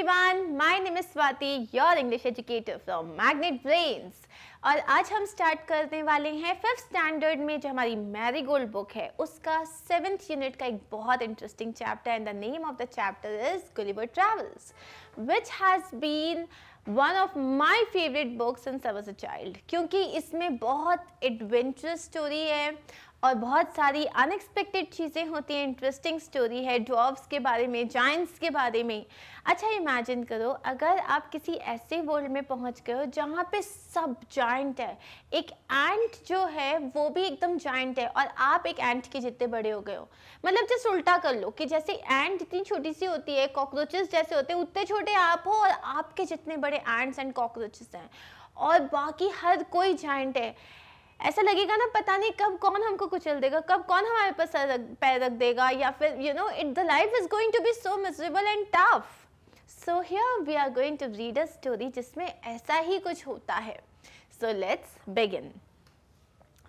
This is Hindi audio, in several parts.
everyone, my name is Swati, your English educator from Magnet Brains. और आज हम स्टार्ट करने वाले हैं फिफ्थ स्टैंडर्ड में जो हमारी मैरी गोल्ड बुक है उसका सेवेंथ यूनिट का एक बहुत interesting chapter and the name of the chapter is Gulliver Travels which has been one of my favourite books in सब अ चाइल्ड क्योंकि इसमें बहुत एडवेंचरस स्टोरी है और बहुत सारी अनएक्सपेक्टेड चीज़ें होती हैं इंटरेस्टिंग स्टोरी है ड्रॉप्स के बारे में जाइंट्स के बारे में। अच्छा इमेजिन करो, अगर आप किसी ऐसे वर्ल्ड में पहुँच गए हो जहाँ पे सब जाइंट है, एक एंट जो है, वो भी एकदम जाइंट है और आप एक एंट के जितने बड़े हो गए हो। मतलब जस्ट उल्टा कर लो कि जैसे एंट इतनी छोटी सी होती है कॉकरोचेस जैसे होते हैं, उतने छोटे आप हो और आपके जितने बड़े एंट्स एंड कॉकरोचेस हैं। और बाकी हर कोई जाइंट है। ऐसा लगेगा ना, पता नहीं कब कौन हमको कुचल देगा, कब कौन हमारे पास पैर रख देगा, या फिर you know it the life is going to be so miserable and tough so here we are going to read a story जिसमें ऐसा ही कुछ होता है। So let's begin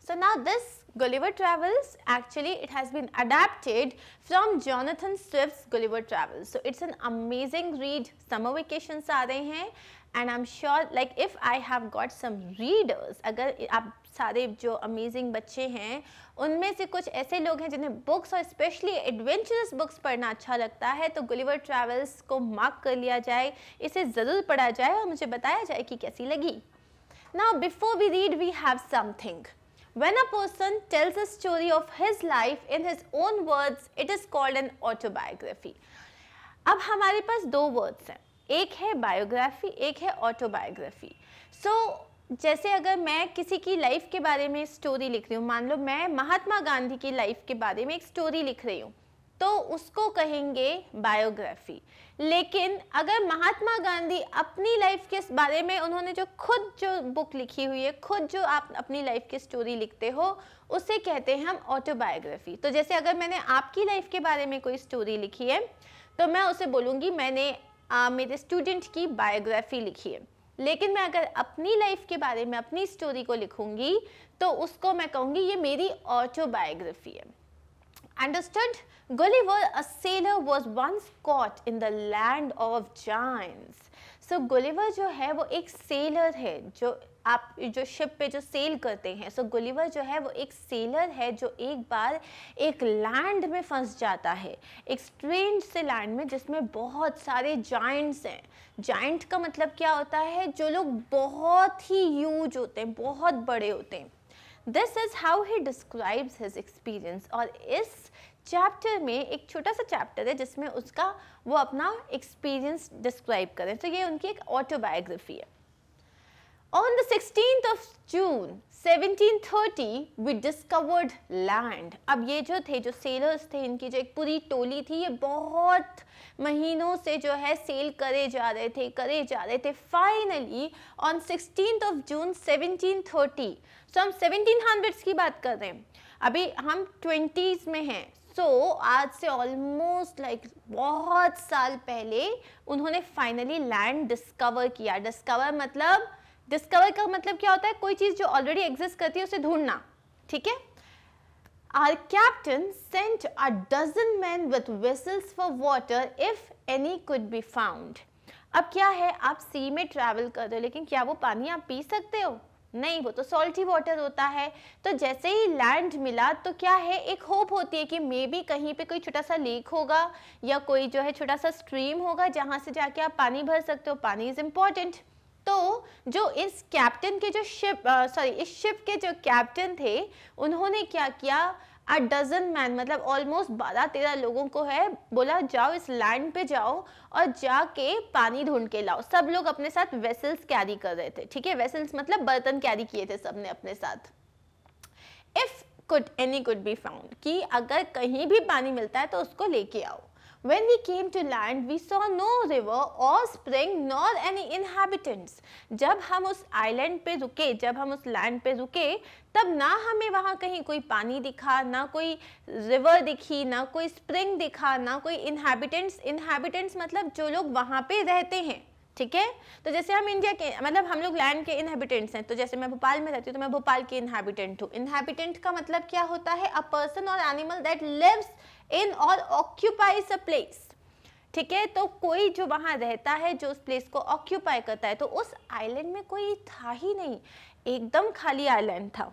so now this Gulliver Travels actually it has been adapted from Jonathan Swift Gulliver Travels so it's an amazing read summer vacations आ रहे हैं हैं I am sure like if I have got some readers अगर आप सारे जो अमेजिंग बच्चे हैं उनमें से कुछ ऐसे लोग हैं जिन्हें बुक्स और स्पेशली एडवेंचरस बुक्स पढ़ना अच्छा लगता है तो गुलिवर ट्रैवल्स को मार्क कर लिया जाए इसे ज़रूर पढ़ा जाए और मुझे बताया जाए कि कैसी लगी। Now before we read we have something When a person tells a story of his life in his own words, it is called an autobiography. अब हमारे पास दो वर्ड्स हैं। एक है बायोग्राफी एक है ऑटोबायोग्राफी सो so, जैसे अगर मैं किसी की लाइफ के बारे में स्टोरी लिख रही हूँ मान लो मैं महात्मा गांधी की लाइफ के बारे में एक स्टोरी लिख रही हूँ तो उसको कहेंगे बायोग्राफी लेकिन अगर महात्मा गांधी अपनी लाइफ के बारे में उन्होंने जो खुद जो बुक लिखी हुई है खुद जो आप अपनी लाइफ की स्टोरी लिखते हो उसे कहते हैं हम ऑटोबायोग्राफी तो जैसे अगर मैंने आपकी लाइफ के बारे में कोई स्टोरी लिखी है तो मैं उसे बोलूँगी मैंने मेरे स्टूडेंट की बायोग्राफी लिखी है लेकिन मैं अगर अपनी लाइफ के बारे में अपनी स्टोरी को लिखूँगी तो उसको मैं कहूँगी ये मेरी ऑटोबायोग्राफी है Understood? Gulliver, a sailor was once caught in the land of giants. So Gulliver जो है वो एक सेलर है जो आप जो शिप पे जो सेल करते हैं सो so, गुलिवर जो है वो एक सेलर है जो एक बार एक लैंड में फंस जाता है। एक स्ट्रेंज से लैंड में जिसमें बहुत सारे जाइंट्स हैं। जाइंट का मतलब क्या होता है? जो लोग बहुत ही यूज़ होते हैं बहुत बड़े होते हैं। This is how he describes his experience और इस चैप्टर में एक छोटा सा चैप्टर है जिसमें उसका वो अपना एक्सपीरियंस डिस्क्राइब करें। तो ये उनकी एक ऑटोबायोग्राफी है। On the sixteen of June 1730 we discovered land अब ये जो थे जो सेलर्स थे इनकी जो एक पूरी टोली थी ये बहुत महीनों से जो है सेल करे जा रहे थे करे जा रहे थे। Finally on sixteen of June 1730 so हम सेवनटीन हंड्रेड्स की बात कर रहे हैं। अभी हम ट्वेंटीज़ में हैं। सो so, आज से ऑलमोस्ट लाइक like, बहुत साल पहले उन्होंने फाइनली लैंड डिस्कवर किया। डिस्कवर मतलब डिस्कवर का मतलब क्या होता है? कोई चीज़ जो ऑलरेडी एग्जिस्ट करती है, उसे ढूंढना। ठीक है? Our captain sent a dozen men with vessels for water, if any could be found. अब क्या है? आप सी में ट्रैवल कर रहे हो, लेकिन क्या वो पानी आप पी सकते हो? नहीं, वो तो सॉल्टी वाटर होता है। तो जैसे ही लैंड मिला तो क्या है? एक होप होती है कि मे बी कहीं पे कोई छोटा सा लेक होगा, या कोई जो है छोटा सा स्ट्रीम होगा, जहाँ से जाके आप पानी भर सकते हो। पानी इज़ इंपॉर्टेंट तो जो इस कैप्टन के जो शिप सॉरी इस शिप के जो कैप्टन थे, उन्होंने क्या किया? अ डजन मैन मतलब ऑलमोस्ट बारह तेरह लोगों को है, बोला, जाओ इस लैंड पे जाओ और जाके पानी ढूंढ के लाओ। सब लोग अपने साथ वेसल्स कैरी कर रहे थे, ठीक है? वेसल्स मतलब बर्तन कैरी किए थे सबने अपने साथ। If could any could be found कि अगर कहीं भी पानी मिलता है तो उसको लेके आओ। When we came to land, we saw no river or spring nor any inhabitants. जब हम उस आइलैंड पे रुके जब हम उस लैंड पे रुके तब ना हमें वहाँ कहीं कोई पानी दिखा ना कोई रिवर दिखी ना कोई स्प्रिंग दिखा ना कोई इनहेबिटेंट्स इनहेबिटेंट्स मतलब जो लोग वहाँ पे रहते हैं ठीक है? तो जैसे हम इंडिया के मतलब हम लोग लैंड के इनहेबिटेंट्स हैं तो जैसे मैं भोपाल में रहती हूँ तो मैं भोपाल की इनहेबिटेंट हूँ। इनहेबिटेंट का मतलब क्या होता है? A person or animal that lives in or occupies a place. ठीक है? तो कोई जो वहाँ रहता है, जो उस प्लेस को ऑक्यूपाई करता है तो उस आइलैंड में कोई था ही नहीं। एकदम खाली आइलैंड था।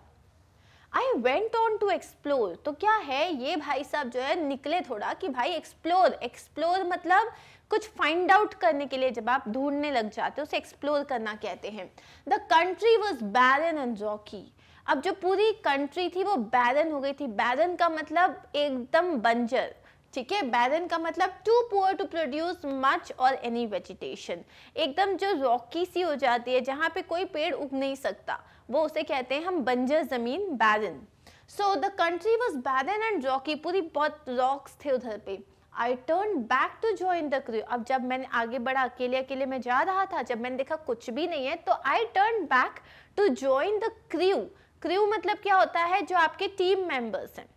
I went on to explore तो क्या है? ये भाई साहब जो है, निकले थोड़ा कि भाई एक्सप्लोर एक्सप्लोर मतलब कुछ फाइंड आउट करने के लिए जब आप ढूँढने लग जाते हो, उसे एक्सप्लोर करना कहते हैं। The country was barren and rocky अब जो पूरी कंट्री थी वो बैरन हो गई थी। बैरन का मतलब एकदम बंजर, ठीक है? बैरन का मतलब too poor to produce much or any vegetation एकदम जो रॉकी सी हो जाती है, जहाँ पे कोई पेड़ उग नहीं सकता, वो उसे कहते हैं हम बंजर ज़मीन barren so the country was barren and rocky पूरी बहुत रॉक्स थे उधर पे। I turn back to join the crew अब जब मैंने आगे बढ़ा, अकेले अकेले में जा रहा था, जब मैंने देखा कुछ भी नहीं है तो I turn back to join the crew crew मतलब क्या होता है, जो आपके टीम मेंबर्स हैं।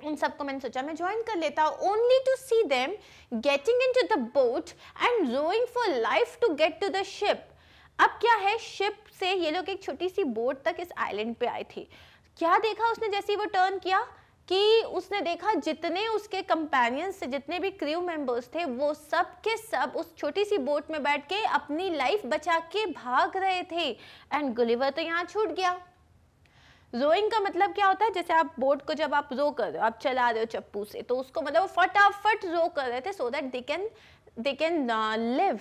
उन सबको मैंने सोचा, मैं ज्वाइन कर लेता हूँ only to see them getting into the boat and rowing for life to get to the ship अब क्या है शिप से ये लोग एक छोटी सी बोट तक इस आइलैंड पे आए थे। क्या देखा उसने जैसे ही वो टर्न किया, कि उसने देखा जितने उसके कंपेनियंस से जितने भी क्रू मेंबर्स थे, वो सब के सब उस छोटी सी बोट में बैठ के अपनी लाइफ बचा के भाग रहे थे। एंड गुलिवर तो यहाँ छूट गया। रोइंग का मतलब क्या होता है? जैसे आप बोट को जब आप रो कर रहे हो, आप चला रहे हो चप्पू से तो उसको मतलब वो फटाफट रो कर रहे थे so that they can they can live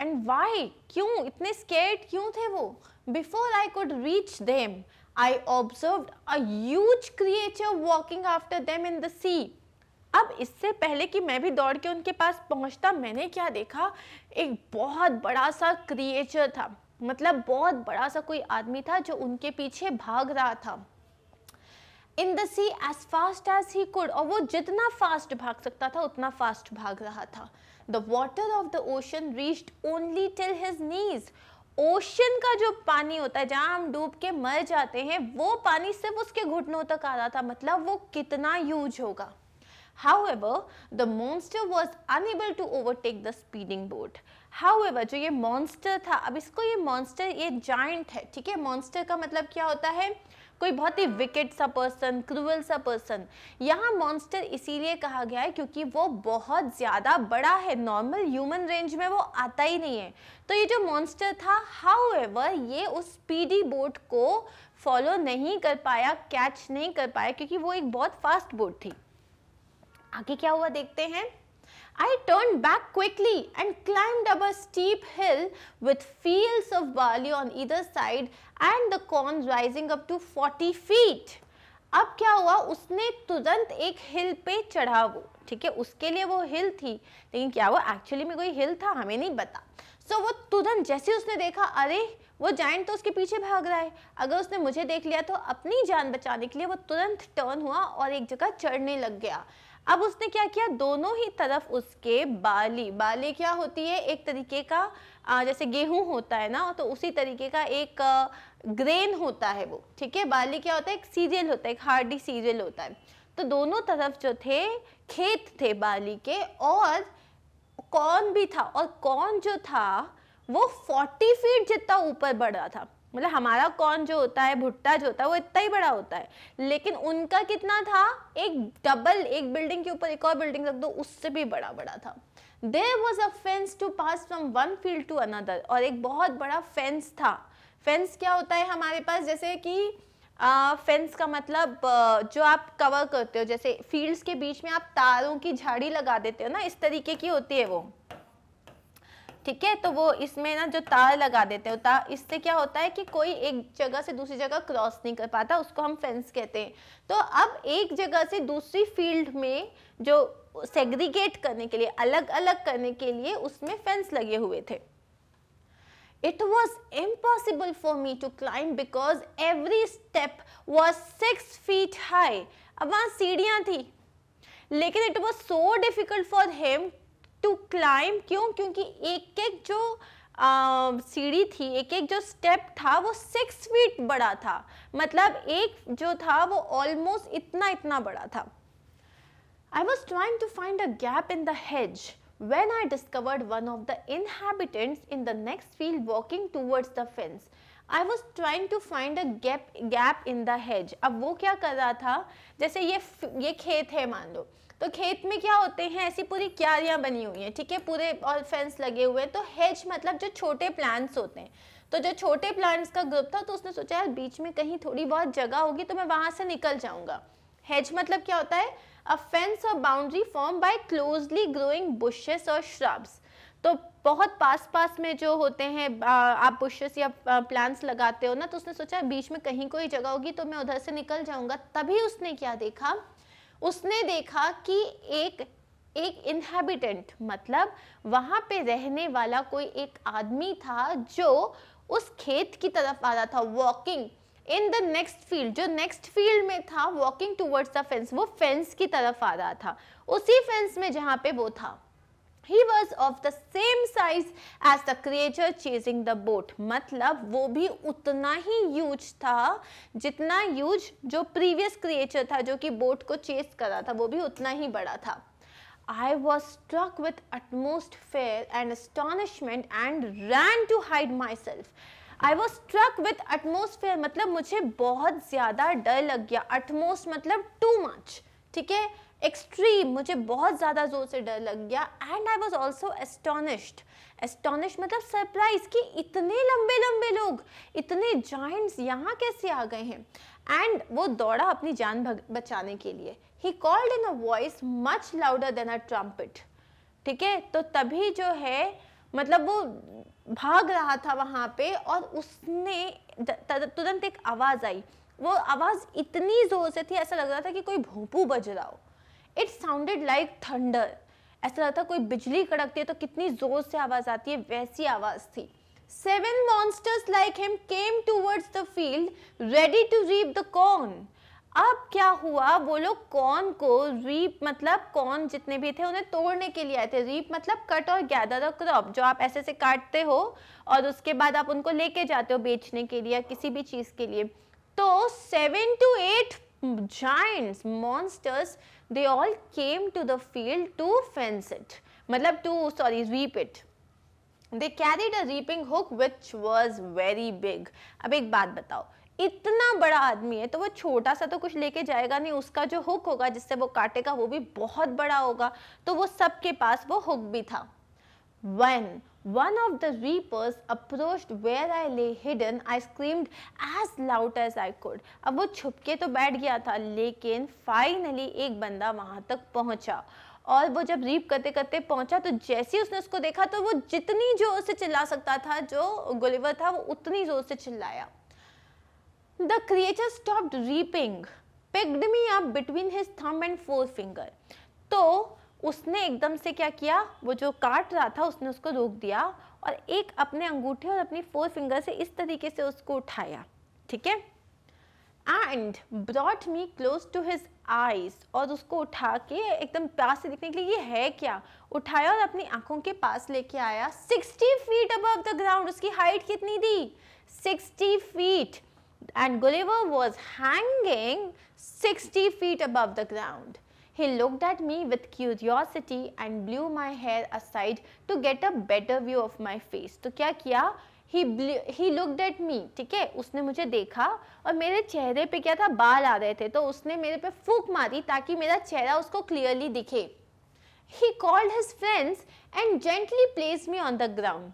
and why क्यों? इतने स्केर्ड क्यों थे वो? Before I could reach them I observe huge creature walking after them in the sea. अब इससे पहले कि मैं भी दौड़ के उनके पास पहुँचता, मैंने क्या देखा? एक बहुत बड़ा सा क्रिएचर था। मतलब बहुत बड़ा सा कोई आदमी था जो उनके पीछे भाग रहा था। In the sea as fast as he could और वो जितना फास्ट भाग सकता था उतना फास्ट भाग रहा था। The water of the ocean reached only till his knees ocean का जो पानी होता है जहाँ हम डूब के मर जाते हैं वो पानी सिर्फ़ उसके घुटनों तक आ रहा था। मतलब वो कितना यूज़ होगा। However, the monster was unable to overtake the speeding boat. However, जो ये monster था अब इसको ये monster ये giant है ठीक है? Monster का मतलब क्या होता है? कोई बहुत ही विकेट सा पर्सन क्रूअल सा पर्सन यहाँ मॉन्स्टर इसीलिए कहा गया है क्योंकि वो बहुत ज़्यादा बड़ा है. नॉर्मल ह्यूमन रेंज में वो आता ही नहीं है. तो ये जो मॉन्स्टर था हाउ ये उस स्पीडी बोट को फॉलो नहीं कर पाया कैच नहीं कर पाया क्योंकि वो एक बहुत फास्ट बोट थी. आगे क्या हुआ देखते हैं. I turned back quickly and climbed up a steep hill with fields of barley on either side and the corn rising up to 40 feet. अब क्या हुआ? उसने तुरंत एक हिल पे चढ़ा वो। ठीक है? उसके लिए वो हिल थी। लेकिन क्या वो एक्चुअली में कोई हिल था हमें नहीं पता। सो so, वो तुरंत जैसे उसने देखा अरे वो जाइंट तो उसके पीछे भाग रहा है। अगर उसने मुझे देख लिया तो अपनी जान बचाने के लिए वो तुरंत टर्न हुआ और एक जगह चढ़ने लग गया। अब उसने क्या किया? दोनों ही तरफ़ उसके बाली। बाली क्या होती है? एक तरीके का जैसे गेहूँ होता है ना तो उसी तरीके का एक ग्रेन होता है वो, ठीक है? बाली क्या होता है? एक सीरियल होता है, एक हार्डी सीरियल होता है। तो दोनों तरफ़ जो थे, खेत थे बाली के, और कौन भी था, और कौन जो था, वो 40 फीट जितना ऊपर बढ़ रहा था। मतलब हमारा कौन जो होता है भुट्टा जो होता है वो इतना ही बड़ा होता है। लेकिन उनका कितना था? एक डबल एक बिल्डिंग के ऊपर एक और बिल्डिंग रख दो उससे भी बड़ा बड़ा था। There was a fence to pass from one field to another और एक बहुत बड़ा फेंस था। फेंस क्या होता है हमारे पास? जैसे कि फेंस uh, का मतलब uh, जो आप कवर करते हो जैसे फील्ड्स के बीच में आप तारों की झाड़ी लगा देते हो ना इस तरीके की होती है वो। ठीक है? तो वो इसमें ना जो तार लगा देते हो तार, इससे क्या होता है कि कोई एक जगह से दूसरी जगह क्रॉस नहीं कर पाता, उसको हम फेंस कहते हैं। तो अब एक जगह से दूसरी फ़ील्ड में जो सेग्रीगेट करने के लिए अलग अलग करने के लिए उसमें फेंस लगे हुए थे। It was impossible for me to climb because every step was six feet high. अब वहाँ सीढ़ियाँ थी। लेकिन it was so difficult for him to climb क्यों क्योंकि एक एक जो सीढ़ी थी एक एक जो स्टेप था वो सिक्स फीट बड़ा था मतलब एक जो था वो ऑलमोस्ट इतना इतना बड़ा था I was trying to find a gap in the hedge when I discovered one of the inhabitants in the next field walking towards the fence. I was trying to find a gap gap in the hedge. अब वो क्या कर रहा था जैसे ये ये खेत है मान लो तो खेत में क्या होते हैं? ऐसी पूरी क्यारियाँ बनी हुई हैं, ठीक है? पूरे और फेंस लगे हुए हैं। तो हेज मतलब जो छोटे प्लांट्स होते हैं। तो जो छोटे प्लांट्स का ग्रुप था तो उसने सोचा, यार, बीच में कहीं थोड़ी बहुत जगह होगी तो मैं वहाँ से निकल जाऊँगा। हेज मतलब क्या होता है? A fence or boundary form by closely growing bushes or shrubs तो बहुत पास पास में जो होते हैं आप बुशेस या प्लांट्स लगाते हो ना तो उसने सोचा बीच में कहीं कोई जगह होगी तो मैं उधर से निकल जाऊँगा। तभी उसने क्या देखा? उसने देखा कि एक एक इनहेबिटेंट मतलब वहाँ पे रहने वाला कोई एक आदमी था जो उस खेत की तरफ़ आ रहा था walking in the next field जो नेक्स्ट फ़ील्ड में था वॉकिंग टूवर्ड्स द फेंस वो फेंस की तरफ़ आ रहा था। उसी फेंस में जहाँ पे वो था। He was of the same size as the creature chasing the boat मतलब वो भी उतना ही यूज़ था जितना यूज़ जो प्रीवियस क्रिएचर था जो कि बोट को चेस कर रहा था वो भी उतना ही बड़ा था I was struck with utmost fear and astonishment and ran to hide myself. I was struck with utmost fear मतलब मुझे बहुत ज़्यादा डर लग गया utmost मतलब too much ठीक है एक्सट्रीम मुझे बहुत ज़्यादा ज़ोर से डर लग गया and I was also astonished astonish मतलब सरप्राइज़ कि इतने लंबे लंबे लोग, इतने जॉइंट्स यहाँ कैसे आ गए हैं? एंड वो दौड़ा अपनी जान बचाने के लिए। He called in a voice much louder than a trumpet ठीक है? तो तभी जो है मतलब वो भाग रहा था वहाँ पे और उसने तुरंत एक आवाज़ आई। वो आवाज़ इतनी ज़ोर से थी, ऐसा लग रहा था कि कोई भोंपू बज रहा हो। इट साउंडेड लाइक थंडर ऐसा लगता कोई बिजली कड़कती है तो कितनी ज़ोर से आवाज़ आती है, वैसी आवाज़ थी। Seven monsters like him came towards the field ready to reap the corn अब क्या हुआ? वो लोग कॉर्न को रीप मतलब कॉर्न जितने भी थे, उन्हें तोड़ने के लिए आए थे। रीप मतलब कट और गैदर द क्रॉप जो आप ऐसे से काटते हो और उसके बाद आप उनको लेके जाते हो बेचने के लिए या किसी भी चीज़ के लिए। तो seven to eight giants, monsters they all came to the field to fence it मतलब to sorry weep it they carried a reaping hook which was very big अब एक बात बताओ, इतना बड़ा आदमी है तो वो छोटा सा तो कुछ लेके जाएगा नहीं, उसका जो हुक होगा, जिससे वो काटेगा, वो भी बहुत बड़ा होगा तो वो सबके पास वो हुक भी था। One One of the reapers approached, where I lay hidden. I screamed as loud as I could. अब वो छुपके तो बैठ गया था, लेकिन फाइनली एक बंदा वहाँ तक पहुँचा और वो जब रीप करते करते पहुँचा तो जैसे ही उसने उसको देखा तो वो जितनी ज़ोर से चिल्ला सकता था, जो गुलिवर था, वो उतनी ज़ोर से चिल्लाया the creature stopped reaping picked me up between his thumb and forefinger. तो उसने एकदम से क्या किया? वो जो काट रहा था, उसने उसको रोक दिया और एक अपने अंगूठे और अपनी फोर फिंगर से इस तरीके से उसको उठाया। ठीक है? And brought me close to his eyes और उसको उठा के एकदम पास से दिखने के लिए, ये है क्या? उठाया और अपनी आँखों के पास लेके आया। 60 फीट अबव द ग्राउंड उसकी हाइट कितनी थी? 60 feet and Gulliver was hanging 60 feet above the ground He looked at me with curiosity and blew my hair aside to get a better view of my face. तो क्या किया he, blew, he looked at me ठीक है उसने मुझे देखा और मेरे चेहरे पे क्या था बाल आ रहे थे तो उसने मेरे पे फूक मारी ताकि मेरा चेहरा उसको क्लियरली दिखे he called his friends and gently placed me on the ground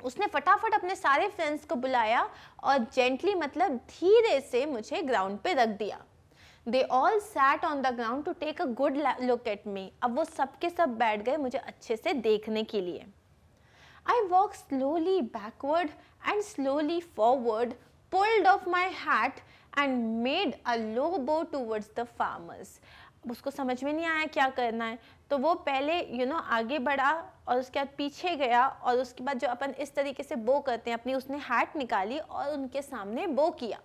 उसने फटाफट अपने सारे फ्रेंड्स को बुलाया और जेंटली मतलब धीरे से मुझे ग्राउंड पे रख दिया they all sat on the ground to take a good look at me अब वो सबके सब बैठ गए मुझे अच्छे से देखने के लिए। I walk slowly backward and slowly forward pulled off my hat and made a low bow towards the farmers उसको समझ में नहीं आया क्या करना है। तो वो पहले यू you नो know, आगे बढ़ा और उसके बाद पीछे गया और उसके बाद जो अपन इस तरीके से बो करते हैं अपनी उसने हैट निकाली और उनके सामने बो किया।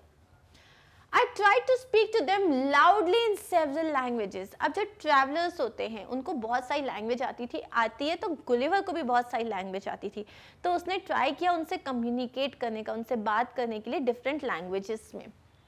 I try to speak to them loudly in several languages अब जब ट्रैवलर्स होते हैं, उनको बहुत सारी लैंग्वेज आती थी। आती है तो गुलिवर को भी बहुत सारी लैंग्वेज आती थी। तो उसने ट्राई किया उनसे कम्युनिकेट करने का, उनसे बात करने के लिए डिफरेंट लैंग्वेजेस में।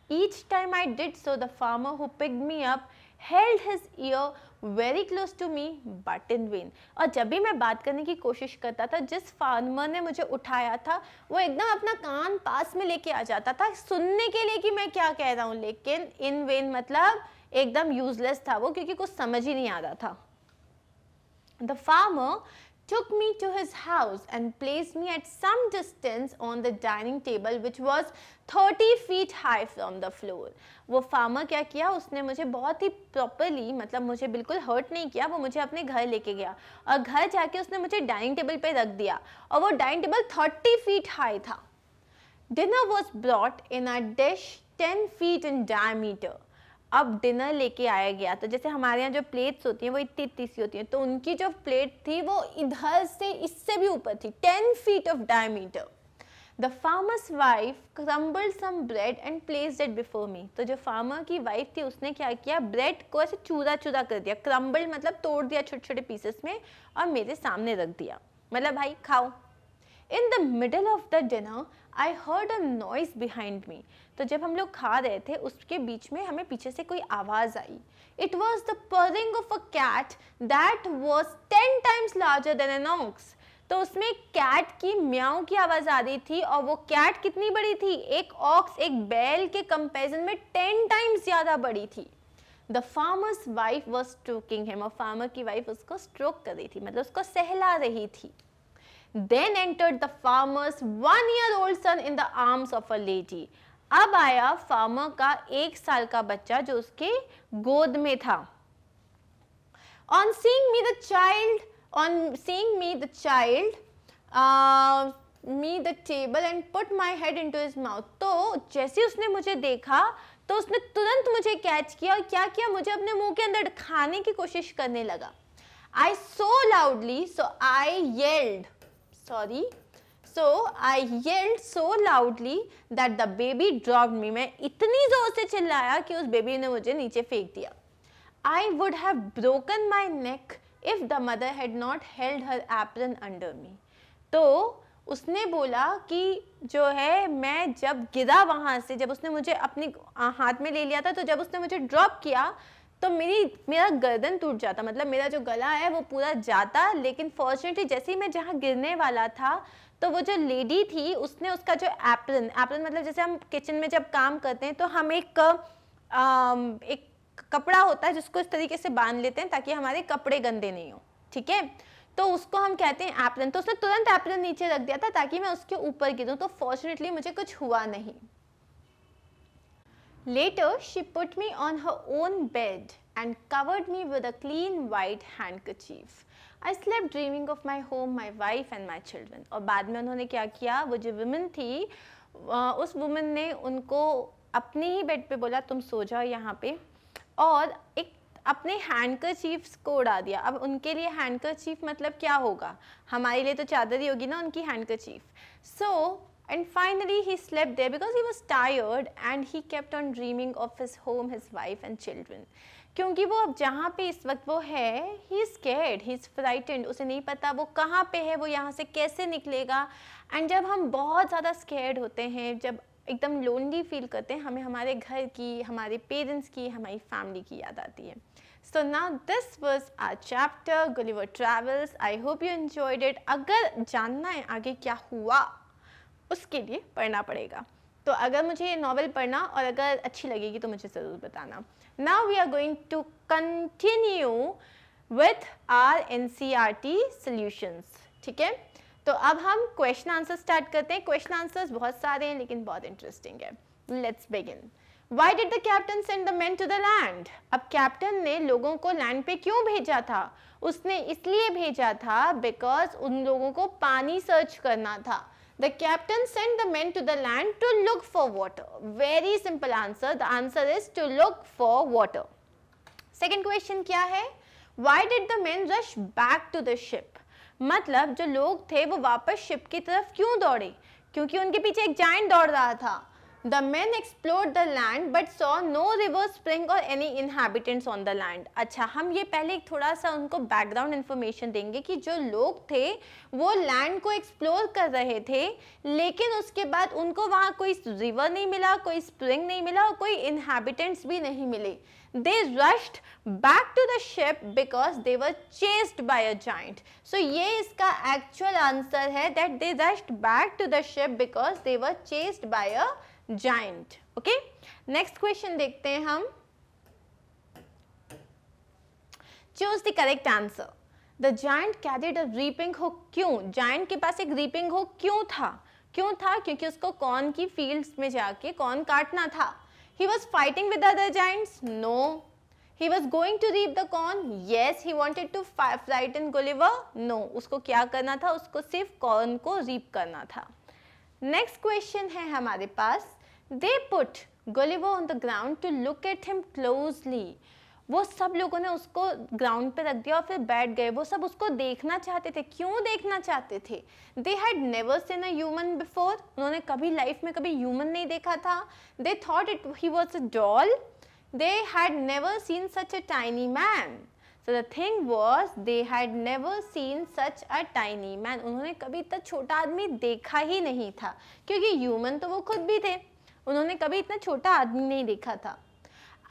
Each time I did so the farmer who pick me up held his ear very close to me but in vain और जब भी मैं बात करने की कोशिश करता था, जिस फार्मर ने मुझे उठाया था, वो एकदम अपना कान पास में लेके आ जाता था, सुनने के लिए कि मैं क्या कह रहा हूँ। लेकिन इन वेन मतलब एकदम यूजलेस था वो, क्योंकि कुछ समझ ही नहीं आ रहा था। The farmer took me to his house and placed me at some distance on the dining table, which was 30 feet high from the floor. वो फार्मर क्या किया? उसने मुझे बहुत ही प्रॉपरली मतलब मुझे बिल्कुल हर्ट नहीं किया, वो मुझे अपने घर लेके गया और घर जाके उसने मुझे डाइनिंग टेबल पे रख दिया और वो डाइनिंग टेबल 30 फीट हाई था। Dinner was brought in a dish 10 feet in diameter अब डिनर लेके आया गया तो जैसे हमारे यहाँ जो प्लेट्स होती हैं, वो इतनी इतनी सी होती हैं। तो उनकी जो प्लेट थी, वो इधर से इससे भी ऊपर थी ten feet of diameter the farmer's wife crumbled some bread and place it before me तो जो फार्मर की वाइफ थी, उसने क्या किया? ब्रेड को ऐसे चूरा चूरा कर दिया। क्रम्बल मतलब तोड़ दिया छोटे छोटे पीसेस में और मेरे सामने रख दिया। मतलब भाई, खाओ। In the middle of the dinner I heard a noise behind me तो जब हम लोग खा रहे थे, उसके बीच में हमें पीछे से कोई आवाज़ आई। It was the purring of a cat that was ten times larger than an ox तो उसमें कैट की म्याऊ की आवाज़ आ रही थी और वो कैट कितनी बड़ी थी? एक ऑक्स एक बैल के कंपेरिजन में टेन टाइम्स ज़्यादा बड़ी थी। The farmer's wife was stroking him और फार्मर की वाइफ उसको स्ट्रोक कर रही थी मतलब उसको सहला रही थी। Then entered the farmer's one-year-old son in the arms of a lady. अब आया फार्मर का एक साल का बच्चा जो उसके गोद में था। On seeing me the child on seeing me the child me the table and put my head into his mouth तो जैसे उसने मुझे देखा तो उसने तुरंत मुझे कैच किया और क्या किया मुझे अपने मुँह के अंदर खाने की कोशिश करने लगा। I so loudly so I yelled sorry so, I yelled so loudly that the baby dropped me. मैं इतनी ज़ोर से चिल्लाया कि उस बेबी ने मुझे नीचे फेंक दिया। I would have broken my neck if the mother had not held her apron under me. तो उसने बोला कि जो है, मैं जब गिरा वहाँ से, जब उसने मुझे अपनी हाथ में ले लिया था तो जब उसने मुझे ड्रॉप किया तो मेरी, मेरा गर्दन टूट जाता। मतलब मेरा जो गला है, वो पूरा जाता। लेकिन फॉर्चुनेटली जैसे ही मैं जहाँ गिरने वाला था तो वो जो लेडी थी उसने उसका जो एप्रन एप्रन मतलब जैसे हम किचन में जब काम करते हैं तो हम एक आ, एक कपड़ा होता है जिसको इस तरीके से बाँध लेते हैं ताकि हमारे कपड़े गंदे नहीं हो ठीक है तो उसको हम कहते हैं एप्रन तो उसने तुरंत एप्रन नीचे रख दिया था ताकि मैं उसके ऊपर गिरूँ तो फॉर्चुनेटली मुझे कुछ हुआ नहीं Later, she put me on her own bed and covered me with a clean white handkerchief. I slept dreaming of my home my wife and my children और बाद में उन्होंने क्या किया? वो जो वुमेन थी उस वुमेन ने उनको अपने ही बेड पे बोला, तुम सो जाओ यहाँ पे। और एक अपने हैंड हैंडकर चीफ्स को उड़ा दिया। अब उनके लिए हैंडकर चीफ मतलब क्या होगा? हमारे लिए तो चादर ही होगी ना उनकी hand handkerchief so and finally he slept there because he was tired and he kept on dreaming of his home his wife and children क्योंकि वो अब जहाँ पे इस वक्त वो है he is he is frightened उसे नहीं पता वो कहाँ पे है, वो यहाँ से कैसे निकलेगा। एंड जब हम बहुत ज़्यादा स्केर्ड होते हैं, जब एकदम लोनली फील करते हैं, हमें हमारे घर की, हमारे पेरेंट्स की, हमारी फैमिली की याद आती है। सो ना this was our chapter Gulliver travels I hope you enjoyed it अगर जानना है आगे क्या हुआ, उसके लिए पढ़ना पड़ेगा। तो अगर मुझे ये नावल पढ़ना और अगर अच्छी लगेगी तो मुझे ज़रूर बताना। Are going to continue with our N C R T solutions ठीक है? तो अब हम क्वेश्चन आंसर स्टार्ट करते हैं। क्वेश्चन आंसर्स बहुत सारे हैं, लेकिन बहुत इंटरेस्टिंग है। Let's begin why did the captain send the man to the land अब कैप्टन ने लोगों को लैंड पे क्यों भेजा था? उसने इसलिए भेजा था बिकॉज़ उन लोगों को पानी सर्च करना था। The captain sent the men to the land to look for water. Very simple answer. The answer is to look for water. Second question क्या है? Why did the men rush back to the ship? मतलब जो लोग थे वो वापस शिप की तरफ़ क्यों दौड़े क्योंकि उनके पीछे एक जाइंट दौड़ रहा था the man explore the land but saw no river spring और any inhabitants on the land अच्छा हम ये पहले एक थोड़ा सा उनको बैकग्राउंड इन्फॉर्मेशन देंगे कि जो लोग थे, वो लैंड को एक्सप्लोर कर रहे थे, लेकिन उसके बाद उनको वहाँ कोई रिवर नहीं मिला, कोई स्प्रिंग नहीं मिला और कोई इनहेबिटेंट्स भी नहीं मिले। They rushed back to the ship because they were chased by a giant so ये इसका एक्चुअल आंसर है that they rushed back to the ship because they were chased by a giant okay next question देखते हैं हम. Choose the correct answer the giant carried a reaping hook क्यों? जाइंट के पास एक रीपिंग हो क्यों था? क्यों था? क्योंकि उसको कौन की फील्ड्स में जाके कौन काटना था? He was fighting with other giants no he was going to reap the corn? Yes, he wanted to frighten gulliver? No. उसको क्या करना था? उसको सिर्फ़ कॉर्न को रीप करना था. नेक्स्ट क्वेश्चन है हमारे पास. They put Gulliver on the ground to look at him closely वो सब लोगों ने उसको ग्राउंड पे रख दिया और फिर बैठ गए। वो सब उसको देखना चाहते थे। क्यों देखना चाहते थे? They had never seen a human before उन्होंने कभी लाइफ में कभी ह्यूमन नहीं देखा था। They thought it he was a doll they had never seen such a tiny man So the thing was, they had never seen such a tiny man. उन्होंने कभी इतना छोटा आदमी देखा ही नहीं था। क्योंकि ह्यूमन तो वो खुद भी थे। उन्होंने कभी इतना छोटा आदमी नहीं देखा था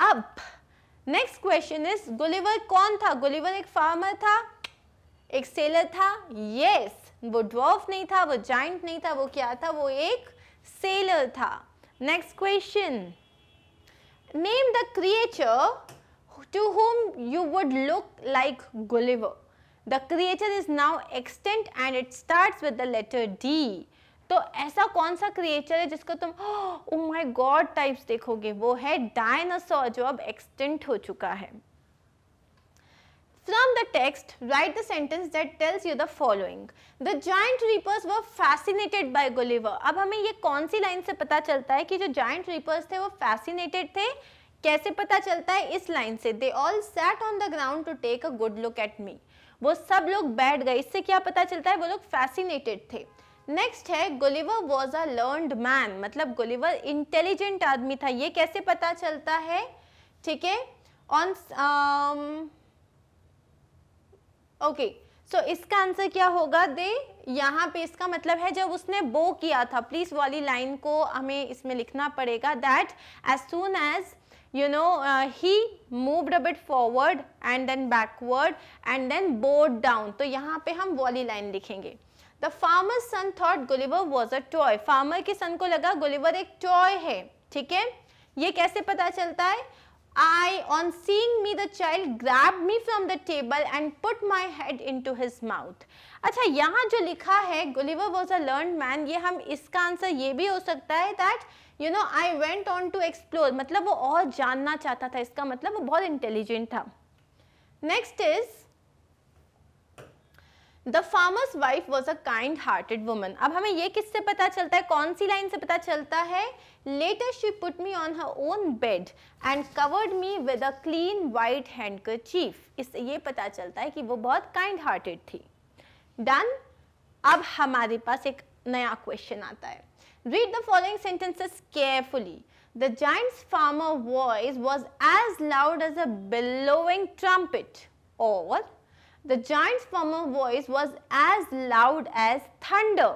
अब नेक्स्ट क्वेश्चन इज़ गुलिवर कौन था गुलिवर एक फार्मर था एक सेलर था यस yes, वो ड्रॉफ नहीं था वो जाइंट नहीं था वो क्या था वो एक सेलर था next question name the creature to whom you would look like Gulliver. The creature is now extinct and it starts with the letter D. तो ऐसा कौन सा क्रिएचर है जिसको तुम ओ माय गॉड टाइप्स देखोगे? वो है डायनासोर जो अब एक्सटेंट हो चुका है। From the text, write the sentence that tells you the following. The giant reapers were fascinated by Gulliver. अब हमें ये कौन सी लाइन से पता चलता है कि जो giant reapers थे वो fascinated थे? कैसे पता चलता है? इस लाइन से। They all sat on the ground to take a good look at me वो सब लोग बैठ गए। इससे क्या पता चलता है? वो लोग फैसिनेटेड थे। नेक्स्ट है Gulliver was a learned man मतलब गुलिवर इंटेलिजेंट आदमी था। ये कैसे पता चलता है? ठीक है? ऑन ओके सो इसका आंसर क्या होगा? दे यहाँ पे इसका मतलब है जब उसने बो किया था प्लीज़ वाली लाइन को हमें इसमें लिखना पड़ेगा that as soon as you know uh, he moved a bit forward and then backward and then down. तो यहाँ पे हम वाली लाइन लिखेंगे। The farmer's son thought Gulliver was a toy. Farmer के सन को लगा गुलिवर एक टॉय है। ठीक है? ये कैसे पता चलता है? I, on seeing me, the child grabbed me from the table and put my head into his mouth. अच्छा यहाँ जो लिखा है Gulliver was a learn man ये हम इसका आंसर ये भी हो सकता है that you know I went on to explore मतलब वो और जानना चाहता था इसका मतलब वो बहुत इंटेलिजेंट था। Next is the farmer's wife was a kind hearted woman अब हमें ये किससे पता चलता है? कौन सी लाइन से पता चलता है? Later she put me on her own bed and covered me with a clean white handkerchief इससे ये पता चलता है कि वो बहुत काइंड हार्टेड थी। डन अब हमारे पास एक नया क्वेश्चन आता है। Read the following sentences carefully. The giant's farmer voice was as loud as a bellowing trumpet. or the giant's farmer voice was as loud as thunder.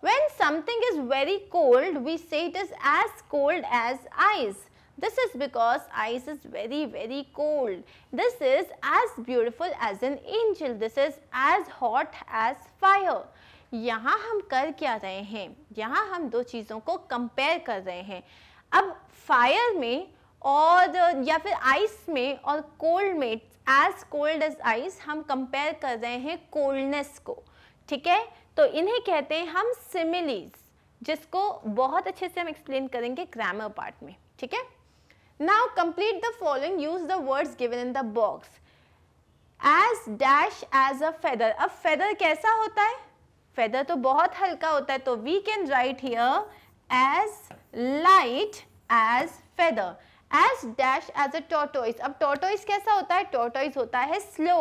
When something is very cold, we say it is as cold as ice. This is because ice is very very cold. This is as beautiful as an angel. This is as hot as fire. यहाँ हम कर क्या रहे हैं यहाँ हम दो चीज़ों को कंपेयर कर रहे हैं अब फायर में और, या फिर आइस में और कोल्ड में एज कोल्ड एज आइस हम कंपेयर कर रहे हैं कोल्डनेस को, ठीक है? तो इन्हें कहते हैं हम सिमिलीज जिसको बहुत अच्छे से हम एक्सप्लेन करेंगे ग्रामर पार्ट में, ठीक है? Now complete the following use the words given in the box as dash as a feather अब फेदर कैसा होता है? फेदर तो बहुत हल्का होता है तो we can write here as light as feather as dash as a tortoise अब टोटोइस कैसा होता है? टोटोइस होता है slow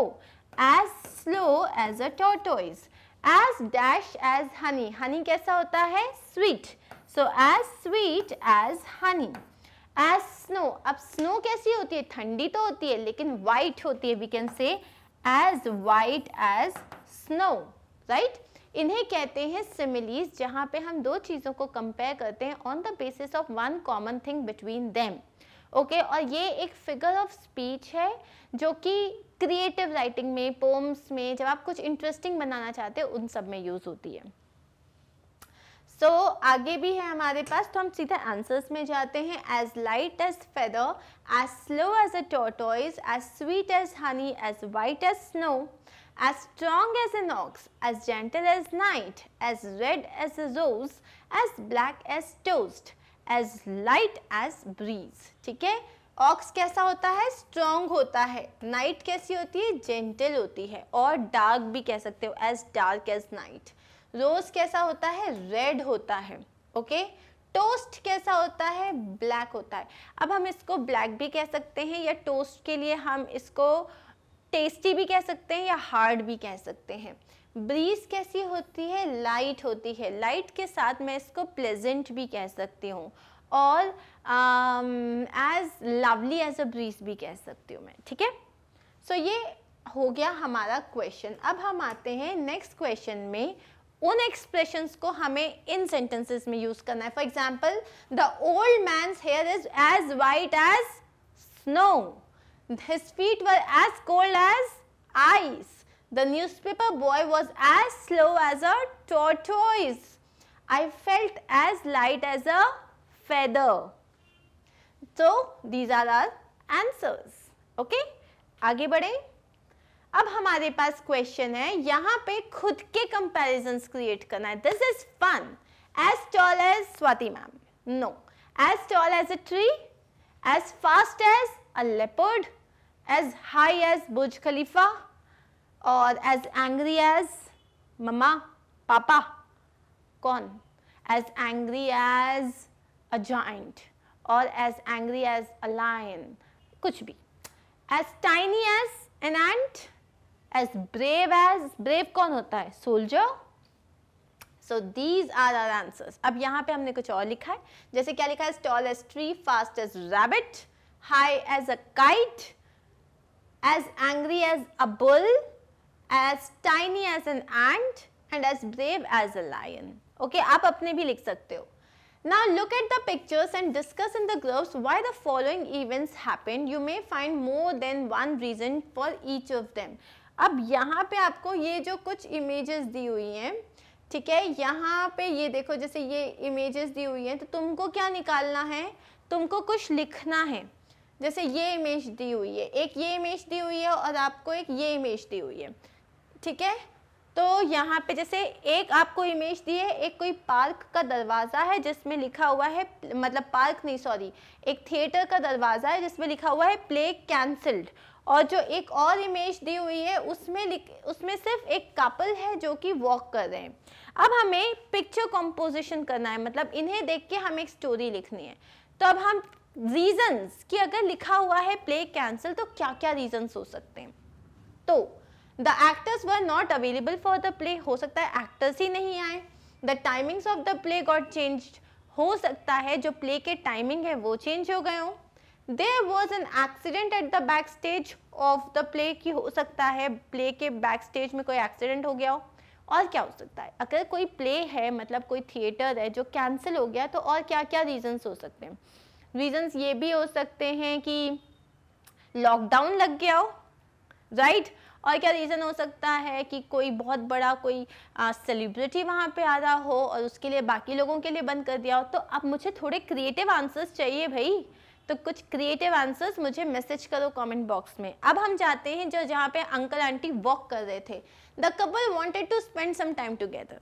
as slow as a tortoise as dash as honey honey कैसा होता है? Sweet so as sweet as honey as snow अब स्नो कैसी होती है? ठंडी तो होती है, लेकिन वाइट होती है we can say as white as snow right इन्हें कहते हैं सिमिलीज जहाँ पे हम दो चीज़ों को कंपेयर करते हैं on the basis of one common thing between them okay और ये एक फिगर ऑफ़ स्पीच है जो कि क्रिएटिव राइटिंग में पोम्स में जब आप कुछ इंटरेस्टिंग बनाना चाहते हो उन सब में यूज़ होती है। सो so, आगे भी है हमारे पास तो हम सीधा आंसर्स में जाते हैं। As light as feather as slow as a tortoise as sweet as honey as white as snow as strong as an ox as gentle as night as red as a rose as black as toast as light as breeze ठीक है? ऑक्स कैसा होता है? स्ट्रॉन्ग होता है। नाइट कैसी होती है? जेंटल होती है। और डार्क भी कह सकते हो as dark as night rose कैसा होता है? रेड होता है। ओके टोस्ट कैसा होता है? ब्लैक होता है। अब हम इसको ब्लैक भी कह सकते हैं, या टोस्ट के लिए हम इसको टेस्टी भी कह सकते हैं, या हार्ड भी कह सकते हैं। ब्रीज कैसी होती है? लाइट होती है। लाइट के साथ मैं इसको प्लेजेंट भी कह सकती हूँ। और as lovely as a breeze भी कह सकती हूँ मैं। ठीक है? सो ये हो गया हमारा क्वेश्चन अब हम आते हैं नेक्स्ट क्वेश्चन में। उन एक्सप्रेशंस को हमें इन सेंटेंसेस में यूज़ करना है। For example the old man's hair is as white as snow his feet were as cold as ice the newspaper boy was as slow as a tortoise. I felt as light as a feather. So, these are our answers. Okay? आगे बढ़े। अब हमारे पास क्वेश्चन है। यहाँ पे खुद के कंपैरिजन क्रिएट करना है। This is fun as tall as Swati ma'am no as tall as a tree as fast as a leopard as high as Burj Khalifa और as angry as mama papa कौन? As angry as a giant और as angry as a lion कुछ भी। As tiny as an ant as brave as brave कौन होता है? Soldier so these are our answer अब यहाँ पे हमने कुछ और लिखा है। जैसे क्या लिखा है? Tall as tree fast as rabbit high as a kite as angry as a bull as tiny as an ant and as brave as a lion okay, आप अपने भी लिख सकते हो Now look at the pictures and discuss in the groups why the following events happened. You may find more than one reason for each of them. अब यहाँ पे आपको ये जो कुछ images दी हुई हैं ठीक है यहाँ पे ये देखो जैसे ये images दी हुई हैं तो तुमको क्या निकालना है तुमको कुछ लिखना है जैसे ये इमेज दी हुई है एक ये इमेज दी हुई है और आपको एक ये इमेज दी हुई है ठीक है? तो यहाँ पे जैसे एक आपको इमेज दी है, एक कोई पार्क का दरवाज़ा है जिसमें लिखा हुआ है मतलब पार्क नहीं सॉरी एक थिएटर का दरवाज़ा है जिसमें लिखा हुआ है प्ले कैंसल्ड और जो एक और इमेज दी हुई है, उसमें उसमें सिर्फ़ एक कपल है जो कि वॉक कर रहे हैं। अब हमें पिक्चर कंपोजिशन करना है मतलब इन्हें देख के हमें एक स्टोरी लिखनी है। तो अब हम रीजंस कि अगर लिखा हुआ है प्ले कैंसिल तो क्या क्या रीजंस हो सकते हैं? तो the actors were not available for the play हो सकता है एक्टर्स ही नहीं आए. The timings of the play got change हो सकता है जो प्ले के टाइमिंग है वो चेंज हो गए हो. There was an accident at the backstage of the play की हो सकता है प्ले के बैक स्टेज में कोई एक्सीडेंट हो गया हो. और क्या हो सकता है? अगर कोई प्ले है मतलब कोई थिएटर है जो कैंसिल हो गया तो और क्या क्या रीजंस हो सकते हैं? रीजंस ये भी हो सकते हैं कि लॉकडाउन लग गया हो राइट right? और क्या रीज़न हो सकता है कि कोई बहुत बड़ा कोई सेलिब्रिटी वहाँ पे आ रहा हो और उसके लिए बाकी लोगों के लिए बंद कर दिया हो तो अब मुझे थोड़े क्रिएटिव आंसर्स चाहिए भाई। तो कुछ क्रिएटिव आंसर्स मुझे मैसेज करो कमेंट बॉक्स में। अब हम जाते हैं जो जहाँ पे अंकल आंटी वॉक कर रहे थे। The couple wanted to spend some time together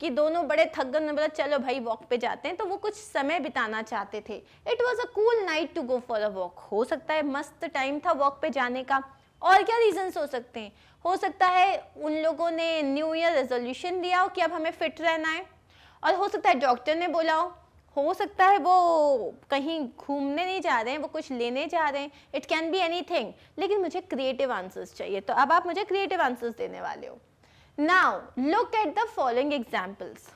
कि दोनों बड़े थक गए बोला, चलो भाई वॉक पे जाते हैं। तो वो कुछ समय बिताना चाहते थे। It was a cool night to go for a walk हो सकता है मस्त टाइम था वॉक पे जाने का। और क्या रीजंस हो सकते हैं? हो सकता है उन लोगों ने न्यू ईयर रेजोल्यूशन दिया हो कि अब हमें फिट रहना है और हो सकता है डॉक्टर ने बोला हो। हो सकता है वो कहीं घूमने नहीं जा रहे हैं, वो कुछ लेने जा रहे हैं। It can be anything लेकिन मुझे क्रिएटिव आंसर्स चाहिए। तो अब आप मुझे क्रिएटिव आंसर्स देने वाले हो। Now look at the following examples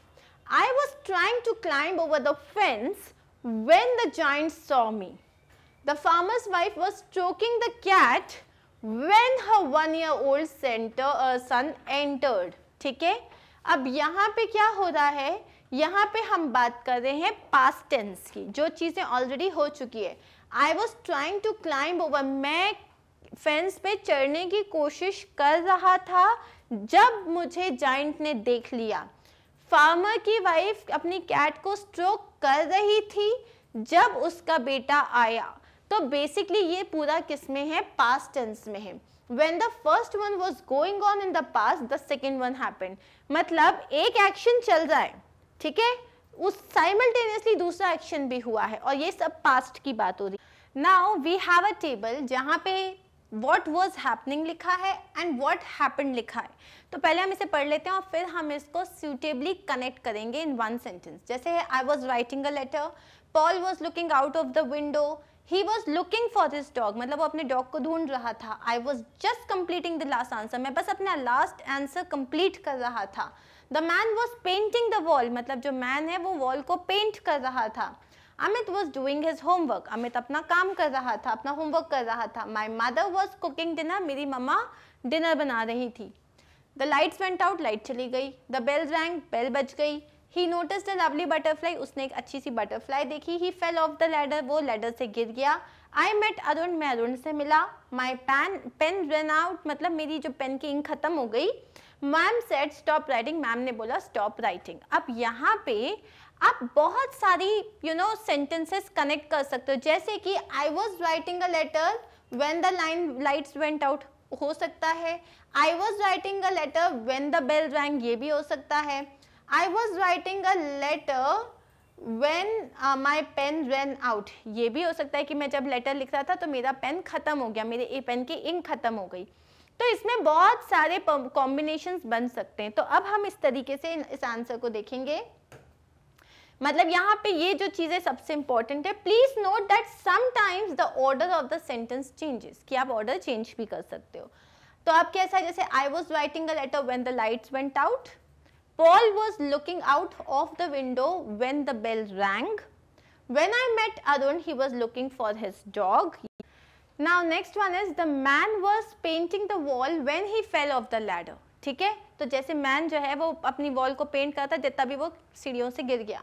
I was trying to climb over the fence when the giant saw me the farmer's wife was stroking the cat when her one year old center uh, son entered ठीक है? अब यहाँ पे क्या हो रहा है? यहाँ पे हम बात कर रहे हैं पास्ट टेंस की जो चीज़ें ऑलरेडी हो चुकी है। I was trying to climb over मैं फेंस पे चढ़ने की कोशिश कर रहा था जब मुझे जाइंट ने देख लिया। फार्मर की वाइफ अपनी कैट को स्ट्रोक कर रही थी जब उसका बेटा आया। तो बेसिकली ये पूरा किसमें है? पास्ट टेंस में है। When the first one was going on in the past, the second one happened. मतलब एक एक्शन चल रहा ठीक है? उस साइमल्टेनियसली दूसरा एक्शन भी हुआ है और ये सब पास्ट की बात हो रही now we have a table जहाँ पे वॉट वॉज़ हैपनिंग लिखा है एंड वॉट हैपन लिखा है। तो पहले हम इसे पढ़ लेते हैं और फिर हम इसको सुटेबली कनेक्ट करेंगे इन वन सेंटेंस जैसे I was writing a letter Paul was looking out of the window he was looking for this dog मतलब वो अपने डॉग को ढूंढ रहा था. I was just completing the last answer मैं बस अपना लास्ट आंसर कंप्लीट कर रहा था. The man was painting the wall मतलब जो मैन है, वो वॉल को पेंट कर रहा था. Amit was doing his homework Amit अपना काम कर रहा था, अपना होमवर्क कर रहा था. My mother was cooking dinner मेरी मम्मा डिनर बना रही थी. The lights went out light चली गई. द बेल रैंग बेल बज गई. He notice the lovely butterfly उसने एक अच्छी सी बटरफ्लाई देखी. He fell off the ladder वो लेडर से गिर गया. आई मेट अरुण मैं अरुण से मिला. My pen pen run out मतलब मेरी जो पेन की इंक खत्म हो गई. Ma'am said stop writing ma'am ने बोला स्टॉप राइटिंग अब यहाँ पे आप बहुत सारी यू नो सेंटेंसेस कनेक्ट कर सकते हो. जैसे कि I was writing a letter when the line lights went out हो सकता है. I was writing a letter when the bell rang ये भी हो सकता है. I was writing a letter when my pen ran out ये भी हो सकता है कि मैं जब लेटर लिख रहा था तो मेरा पेन खत्म हो गया, मेरे ए पेन की इंक खत्म हो गई। तो इसमें बहुत सारे कॉम्बिनेशंस बन सकते हैं। तो अब हम इस तरीके से इस आंसर को देखेंगे। मतलब यहाँ पे ये जो चीज़ें सबसे इंपॉर्टेंट है please note that sometimes the order of the sentence changes कि आप ऑर्डर चेंज भी कर सकते हो। तो आप कैसा है, जैसे I was writing a letter when the lights went out Paul was looking out of the window when the bell rang. When I met Arun, he was looking for his dog. Now next one is the man was painting the wall when he fell off the ladder. ठीक है तो जैसे मैन जो है वो अपनी वॉल को पेंट करता है तभी वो सीढ़ियों से गिर गया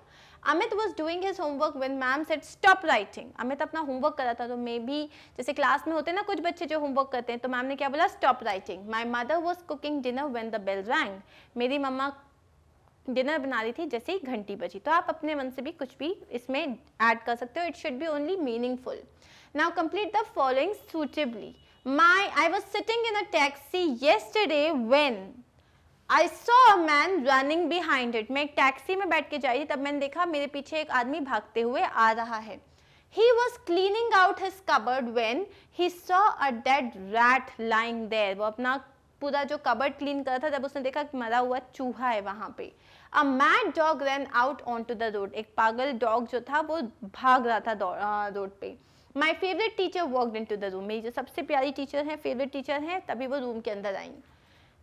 Amit was doing his homework when ma'am said stop writing Amit अपना होमवर्क कर रहा था तो मे भी जैसे क्लास में होते हैं ना कुछ बच्चे जो होमवर्क करते हैं तो मैम ने क्या बोला stop writing my mother was cooking dinner when the bell rang मेरी मम्मा डिनर बना रही थी, जैसे ही घंटी बजी। तो आप अपने मन से भी कुछ भी इसमें ऐड कर सकते हो। It should be only meaningful now complete the following suitably my I was sitting in a taxi yesterday when I saw a man running behind it मैं एक टैक्सी में बैठ के जा रही थी, तब मैंने देखा मेरे पीछे एक आदमी भागते हुए आ रहा है। He was cleaning out his cupboard when he saw a dead rat lying there. वो अपना पूरा जो कबर्ड क्लीन कर था जब उसने देखा कि मरा हुआ चूहा है वहाँ पे। A mad dog run out on to the road एक पागल डॉग जो था वो भाग रहा था रोड पे my favourite teacher walk into the room मेरी जो सबसे प्यारी टीचर है फेवरेट टीचर है तभी वो रूम के अंदर आई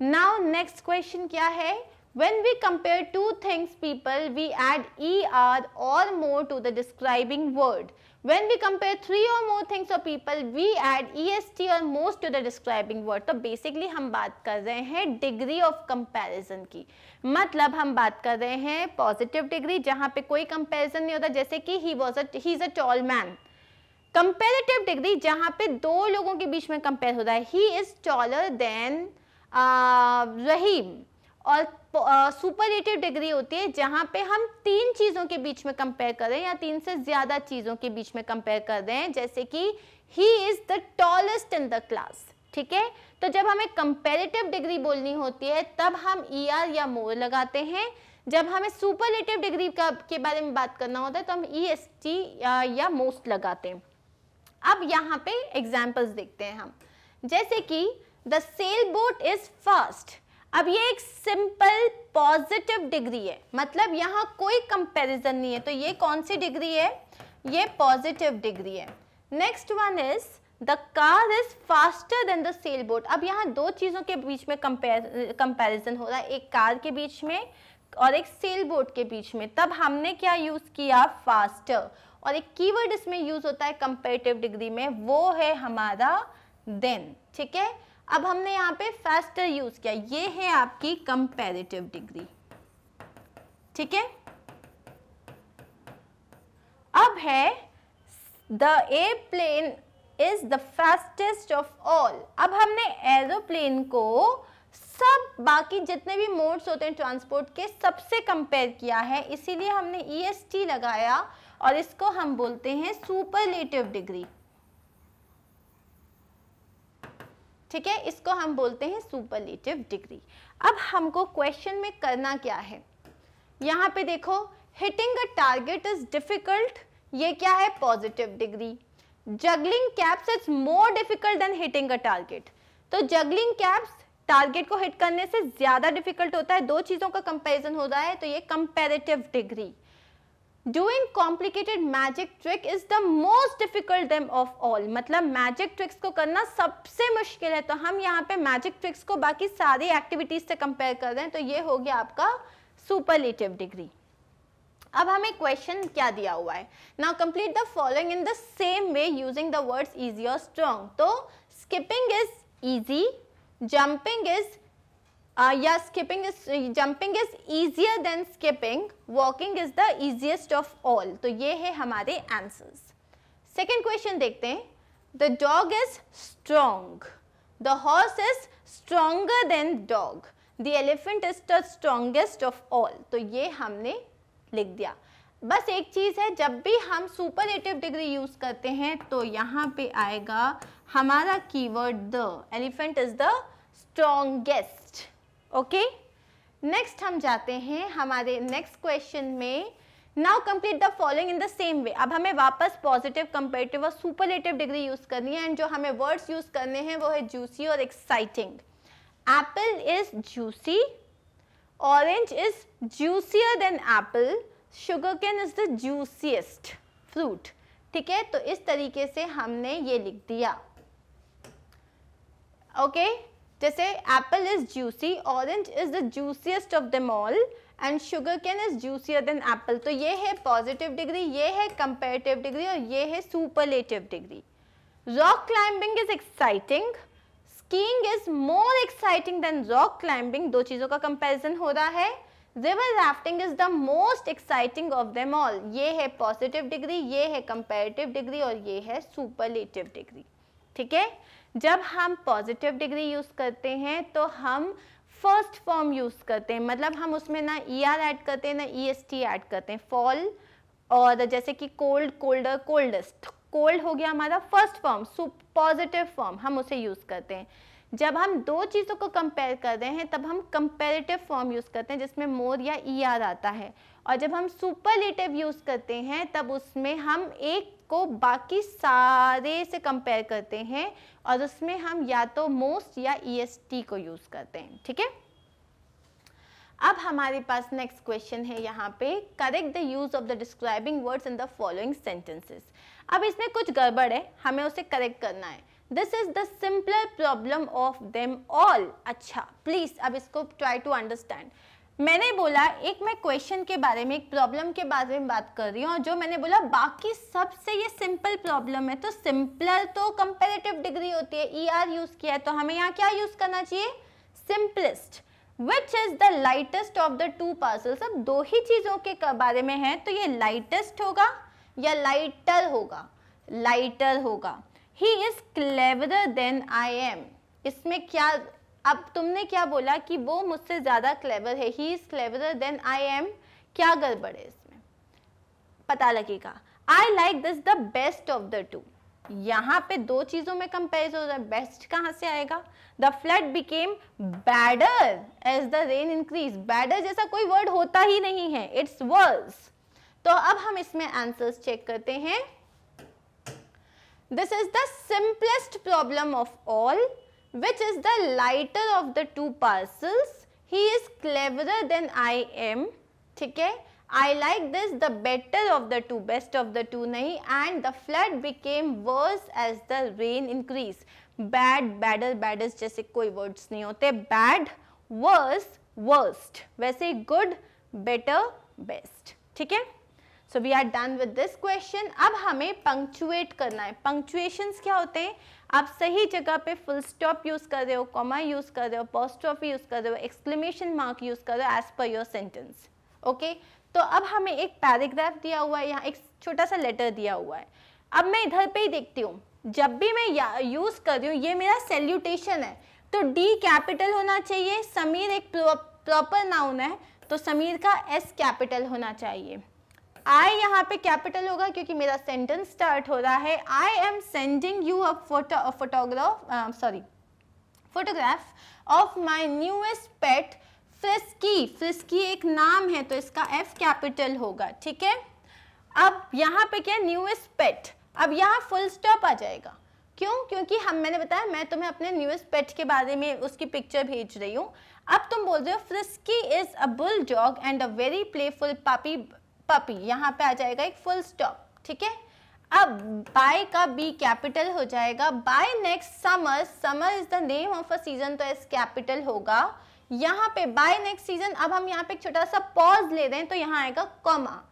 नाउ नेक्स्ट क्वेश्चन क्या है When we compare two things people, we add er or more to the describing word. When we compare three or more things or people, we add est or most to the describing word. तो basically हम बात कर रहे हैं degree of comparison की मतलब हम बात कर रहे हैं पॉजिटिव डिग्री जहाँ पे कोई comparison नहीं होता जैसे कि was a he is a tall man. Comparative degree जहाँ पे दो लोगों के बीच में कंपेयर हो. रहा है is taller than uh, Rahim और सुपरलेटिव uh, डिग्री होती है जहाँ पे हम तीन चीज़ों के बीच में कंपेयर कर रहे हैं या तीन से ज़्यादा चीज़ों के बीच में कंपेयर कर रहे हैं. जैसे कि he is the tallest in the class ठीक है? तो जब हमें कंपेरेटिव डिग्री बोलनी होती है, तब हम ई e आर या मोर लगाते हैं। जब हमें सुपरलेटिव डिग्री का, के बारे में बात करना होता है तो हम ई एस टी या मोस्ट लगाते हैं। अब यहाँ पे एग्जाम्पल्स देखते हैं हम। जैसे कि the sail boat is fast अब ये एक सिंपल पॉजिटिव डिग्री है। मतलब यहाँ कोई कंपैरिजन नहीं है। तो ये कौन सी डिग्री है? ये पॉजिटिव डिग्री है। Next one is the car is faster than the sail boat अब यहाँ दो चीज़ों के बीच में कंपेरिजन हो रहा है। एक कार के बीच में और एक सेल बोट के बीच में। तब हमने क्या यूज़ किया? फास्टर और एक कीवर्ड इसमें यूज़ होता है कंपेरेटिव डिग्री में। वो है हमारा देन ठीक है? अब हमने यहाँ पे फास्टर यूज़ किया। ये है आपकी कंपेरेटिव डिग्री ठीक है? अब है the airplane is the fastest of all अब हमने एरोप्लेन को सब बाकी जितने भी मोड्स होते हैं ट्रांसपोर्ट के सबसे कंपेयर किया है। इसीलिए हमने टी लगाया और इसको हम बोलते हैं सुपरलेटिव डिग्री ठीक है? इसको हम बोलते हैं सुपरलेटिव डिग्री अब हमको क्वेश्चन में करना क्या है? यहाँ पे देखो hitting a target is difficult ये क्या है? Positive degree juggling caps is more difficult than hitting a target तो जगलिंग कैप्स टारगेट को हिट करने से ज़्यादा डिफ़िकल्ट होता है, दो चीज़ों का कंपैरिजन हो रहा है तो ये comparative degree doing complicated magic trick is the most difficult them of all मतलब मैजिक ट्रिक्स को करना सबसे मुश्किल है तो हम यहाँ पे मैजिक ट्रिक्स को बाकी सारी एक्टिविटीज़ से कंपेयर कर रहे हैं तो ये हो गया आपका सुपरलेटिव डिग्री अब हमें क्वेश्चन क्या दिया हुआ है? Now complete the following in the same way using the words easy और स्ट्रॉन्ग तो skipping is easy jumping is या yeah is is is is than than walking is the the of all तो ये है हमारे आंसर्स सेकेंड क्वेश्चन देखते हैं. The dog is strong the horse is stronger than dog the elephant is the strongest of all तो ये हमने लिख दिया। बस एक चीज़ है, जब भी हम सुपरलेटिव डिग्री यूज़ करते हैं तो यहाँ पे आएगा हमारा keyword the elephant is the strongest okay next हम जाते हैं हमारे नेक्स्ट क्वेश्चन में। Now complete the following in the same way अब हमें वापस पॉजिटिव कंपेरेटिव और सुपरलेटिव डिग्री यूज़ करनी है एंड जो हमें वर्ड्स यूज़ करने हैं, वो है जूसी और exciting apple is juicy is juicier than apple sugar cane is the juiciest fruit ठीक है? तो इस तरीके से हमने ये लिख दिया। Okay okay? जैसे apple is juicy orange is the juiciest of them all and sugar cane is juicier than apple तो ये है पॉजिटिव डिग्री ये है कंपेरेटिव डिग्री और ये है superlative degree rock climbing is exciting skiing is more exciting than rock climbing दो चीज़ों का कंपैरिजन हो रहा है। River rafting is the most exciting of them all ये है पॉजिटिव डिग्री ये है कंपेरेटिव डिग्री और ये है सुपरलेटिव डिग्री ठीक है? जब हम पॉजिटिव डिग्री यूज़ करते हैं तो हम फ़र्स्ट फॉर्म यूज़ करते हैं। मतलब हम उसमें ना ई आर ऐड करते हैं, ना ई एस टी ऐड करते हैं। फॉल और जैसे कि कोल्ड कोल्डर कोल्डेस्ट कोल्ड हो गया हमारा फ़र्स्ट फॉर्म पॉजिटिव फॉर्म हम उसे यूज़ करते हैं। जब हम दो चीज़ों को कंपेयर कर रहे हैं, तब हम कंपेरेटिव फॉर्म यूज़ करते हैं, जिसमें मोर या ई आर आता है। और जब हम सुपरलेटिव यूज़ करते हैं, तब उसमें हम एक को बाकी सारे से कंपेयर करते हैं और उसमें हम या तो मोस्ट या ई e को यूज़ करते हैं, ठीक है? अब हमारे पास नेक्स्ट क्वेश्चन है यहाँ पे। Correct the use of the describing words in the following sentences अब इसमें कुछ गड़बड़ है, हमें उसे करेक्ट करना है। This is the simpler problem of them all अच्छा प्लीज़ अब इसको ट्राई टू अंडरस्टैंड मैंने बोला, एक मैं क्वेश्चन के बारे में, एक प्रॉब्लम के बारे में बात कर रही हूँ, और जो मैंने बोला, बाकी सबसे ये सिंपल प्रॉब्लम है तो सिंपलर तो कंपेरेटिव डिग्री होती है ई आर यूज़ किया है तो हमें यहाँ क्या यूज़ करना चाहिए? Simplest which is the lightest of the two parcels अब दो ही चीज़ों के बारे में है तो ये लाइटेस्ट होगा या लाइटर होगा लाइटर होगा। He is cleverer than I am इसमें क्या, अब तुमने क्या बोला कि वो मुझसे ज़्यादा क्लेवर है? He is cleverer than I am क्या गड़बड़ है इसमें? पता लगेगा। I like this the best of the two यहाँ पे दो चीज़ों में कंपेयर हो रहा है। बेस्ट कहाँ से आएगा? The flood became badder as the rain increase badder जैसा कोई वर्ड होता ही नहीं है। इट्स वर्स तो अब हम इसमें आंसर्स चेक करते हैं this is the simplest problem of all which is the lighter of the two parcels. He is cleverer than I am. ठीक है I like this the better of the two best of the two नहीं and the flood became worse as the rain increased. Bad badder baddest जैसे कोई words नहीं होते bad worse worst वैसे good better best ठीक है so we are done with this question अब हमें पंक्चुएट करना है। पंक्चुएशंस क्या होते हैं? आप सही जगह पे फुल स्टॉप यूज़ कर रहे हो कॉमा यूज़ कर रहे हो पोस्टॉफी यूज़ कर रहे हो एक्सक्लेमेशन मार्क यूज़ कर रहे हो as per your sentence okay तो अब हमें एक पैराग्राफ दिया हुआ है, यहाँ एक छोटा सा लेटर दिया हुआ है। अब मैं इधर पे ही देखती हूँ। जब भी मैं यूज़ कर रही हूँ, ये मेरा सेल्यूटेशन है। तो डी कैपिटल होना चाहिए, समीर एक प्रॉपर नाउन है तो समीर का एस कैपिटल होना चाहिए। आई यहाँ पे कैपिटल होगा क्योंकि मेरा सेंटेंस स्टार्ट हो रहा है। I am sending you a photo photograph sorry photograph of my newest pet Frisky Frisky एक नाम है तो इसका एफ़ कैपिटल होगा, ठीक है? अब यहाँ पे क्या न्यूएस्ट पेट अब यहाँ फुल स्टॉप आ जाएगा। क्यों? क्योंकि हम, मैंने बताया, मैं तुम्हें अपने न्यूएस्ट पेट के बारे में उसकी पिक्चर भेज रही हूँ। अब तुम बोल रहे हो Frisky is a bull dog and a very playful puppy puppy, यहाँ पे आ जाएगा एक फुल स्टॉप ठीक है? अब बाय का बी कैपिटल हो जाएगा। By next summer summer is the name of a season तो एस कैपिटल होगा। यहाँ पे बाय नेक्स्ट सीज़न अब हम यहाँ पे एक छोटा सा पॉज ले हैं तो यहाँ आएगा comma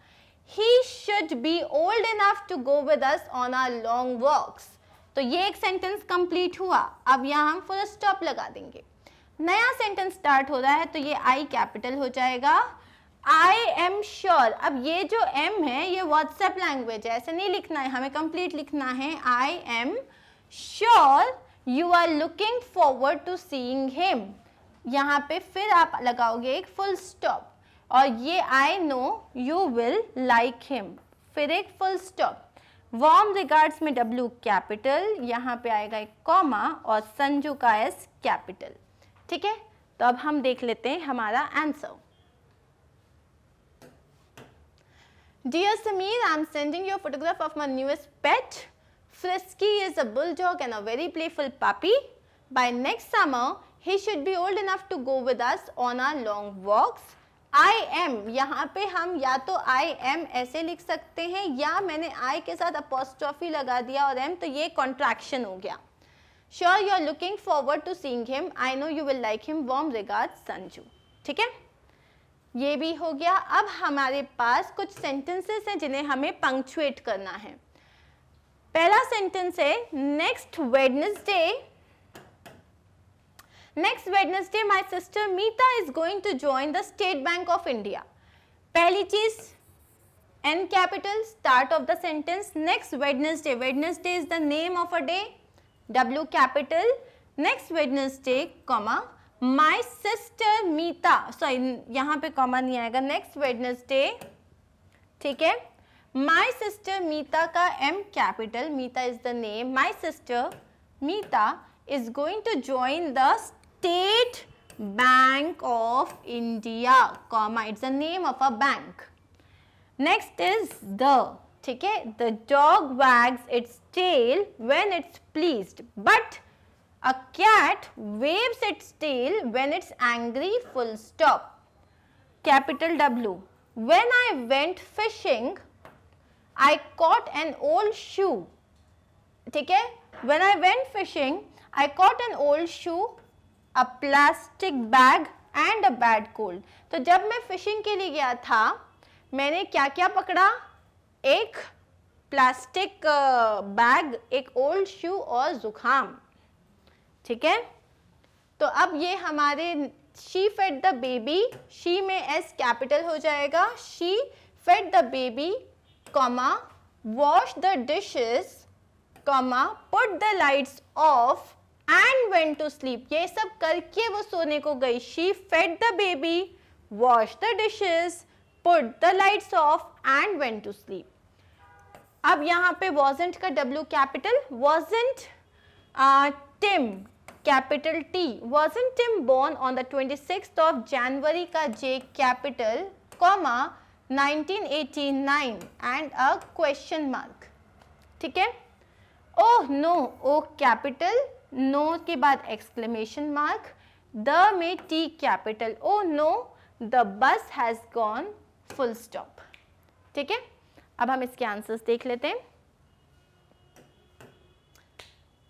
he should be old enough to go with us on our long walks तो ये एक सेंटेंस कंप्लीट हुआ। अब यहाँ हम फुल स्टॉप लगा देंगे। नया सेंटेंस स्टार्ट हो रहा है तो ये आई कैपिटल हो जाएगा। आई एम श्योर अब ये जो एम है, ये व्हाट्सएप लैंग्वेज है, ऐसे नहीं लिखना है, हमें कंप्लीट लिखना है। I am sure you are looking forward to seeing him यहाँ पे फिर आप लगाओगे एक फुल स्टॉप और ये I know you will like him फिर एक फुल स्टॉप वॉर्म रिगार्ड्स में डब्ल्यू कैपिटल यहाँ पे आएगा एक कॉमा और संजू का एस कैपिटल ठीक है? तो अब हम देख लेते हैं हमारा answer Dear Samir, I am sending you a photograph of my newest pet. Frisky is a bulldog and a very playful puppy. By next summer, he should be old enough to go with us on our long walks. I am यहाँ पे हम या तो आई एम ऐसे लिख सकते हैं या मैंने आई के साथ अपोस्ट्रॉफी लगा दिया और एम तो ये कॉन्ट्रैक्शन हो गया sure you are looking forward to seeing him I know you will like him warm regard Sanju ठीक है ये भी हो गया। अब हमारे पास कुछ सेंटेंसेस हैं जिन्हें हमें पंक्चुएट करना है। पहला सेंटेंस है next Wednesday next Wednesday my sister Meeta is going to join the State Bank of India पहली चीज़ N capital start of the sentence next Wednesday Wednesday is the name of a day W capital next Wednesday comma my sister Meeta sorry यहाँ पे कॉमन नहीं आएगा. नेक्स्ट वेडनेसडे ठीक है? माई सिस्टर मीता का M capital Meeta is the name my sister Meeta is going to join the State Bank of India comma it's the name of a bank next is the ठीक है? The dog wags its tail when it's pleased but A cat waves its tail when it's angry full stop. Capital W. When I went fishing, I caught an old shoe. ठीक है When I went fishing, I caught an old shoe, a plastic bag and a bad cold. तो जब मैं फिशिंग के लिए गया था मैंने क्या क्या पकड़ा एक प्लास्टिक बैग एक ओल्ड शू और जुखाम ठीक है? तो अब ये हमारे she fed the baby she में एस कैपिटल हो जाएगा। She fed the baby comma wash the dishes comma put the lights off and went to sleep ये सब करके वो सोने को गई। She fed the baby wash the dishes put the lights off and when to sleep अब यहाँ पे वॉजेंट का W capital wasn't Tim capital T. Wasn't Tim born on the 26th of January का J capital, comma 1989 and a question mark. ठीक है? Oh no O capital no के बाद एक्सक्लेमेशन मार्क द में T capital O no the bus has gone full stop ठीक है? अब हम इसके आंसर्स देख लेते हैं.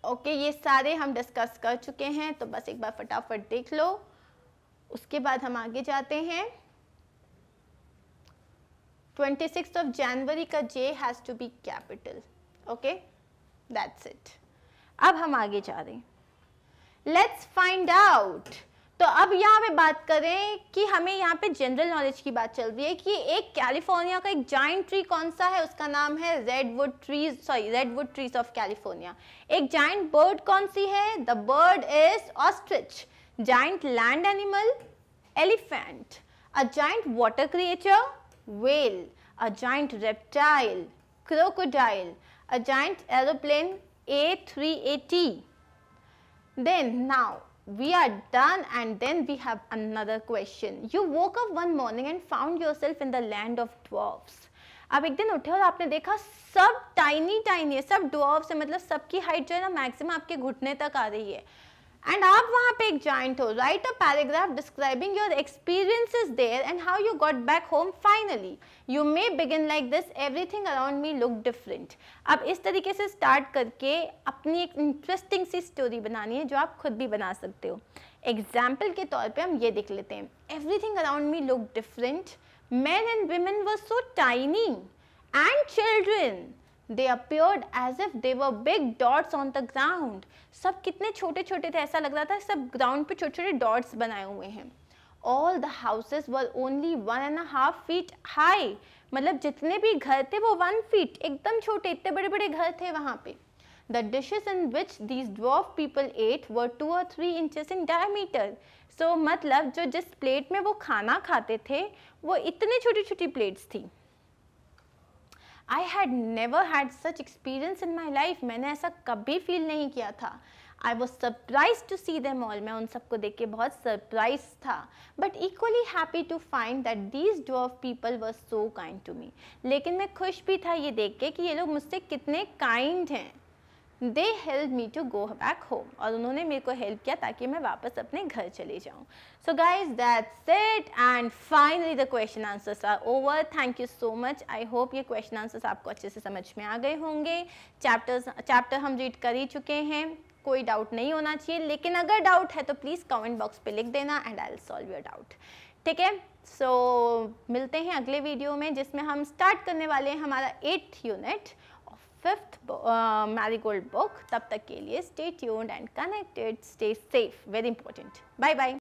ओके, ये सारे हम डिस्कस कर चुके हैं तो बस एक बार फटाफट देख लो। उसके बाद हम आगे जाते हैं। ट्वेंटी सिक्स ऑफ़ जनवरी का J has to be capital okay? That's it अब हम आगे जा रहे हैं। लेट्स फाइंड आउट तो अब यहाँ पे बात करें कि हमें यहाँ पे जनरल नॉलेज की बात चल रही है कि एक कैलिफ़ोर्निया का एक जाइंट ट्री कौन सा है? उसका नाम है redwood trees sorry redwood trees of California एक जाइंट बर्ड कौन सी है? The bird is ostrich giant land animal elephant a giant water creature whale, a giant reptile, crocodile, a giant aeroplane A380. Then now we are done and then we have another question. You woke up one morning and found yourself in the land of dwarfs. अब एक दिन उठे और आपने देखा सब टाइनी टाइनी है सब डॉर्फ्स है मतलब सबकी हाइट जो है ना मैक्सिमम आपके घुटने तक आ रही है एंड आप वहाँ पे एक जॉइंट हो write a paragraph describing your experiences there and how you got back home finally you may begin like this everything around me look different अब इस तरीके से स्टार्ट करके अपनी एक इंटरेस्टिंग सी स्टोरी बनानी है जो आप खुद भी बना सकते हो। एग्ज़ाम्पल के तौर पे हम ये देख लेते हैं। Everything around me look different man and women were so tiny and children they appeared as if they were big dots on the ground सब कितने छोटे छोटे थे, ऐसा लग रहा था सब ग्राउंड पे छोटे छोटे डॉट्स बनाए हुए हैं। All the houses were only one and half feet high मतलब जितने भी घर थे वो वन फीट एकदम छोटे, इतने बड़े बड़े घर थे वहाँ पे। The dishes in which these dwarf people ate were two और three inches in diameter so मतलब जो जिस प्लेट में वो खाना खाते थे, वो इतनी छोटी छोटी प्लेट्स थी। I had never had such experience in my life मैंने ऐसा कभी फील नहीं किया था। I was surprise to see them all मैं उन सबको देख के बहुत सरप्राइज़ था। But equally happy to find that these of people were so kind to me लेकिन मैं खुश भी था ये देख के कि ये लोग मुझसे कितने काइंड हैं। They help me to go back home और उन्होंने मेरे को हेल्प किया ताकि मैं वापस अपने घर चले जाऊँ। So guys that's it and finally the question answers are over thank you so much I hope ये क्वेश्चन आंसर्स आपको अच्छे से समझ में आ गए होंगे। चैप्टर्स चैप्टर हम रीड कर ही चुके हैं। कोई डाउट नहीं होना चाहिए। लेकिन अगर डाउट है तो प्लीज़ कमेंट बॉक्स पे लिख देना and I solve your doubt ठीक है? सो मिलते हैं अगले वीडियो में जिसमें हम स्टार्ट करने वाले हैं हमारा eighth unit fifth marigold book तब तक के लिए stay tuned and connected stay safe very important bye bye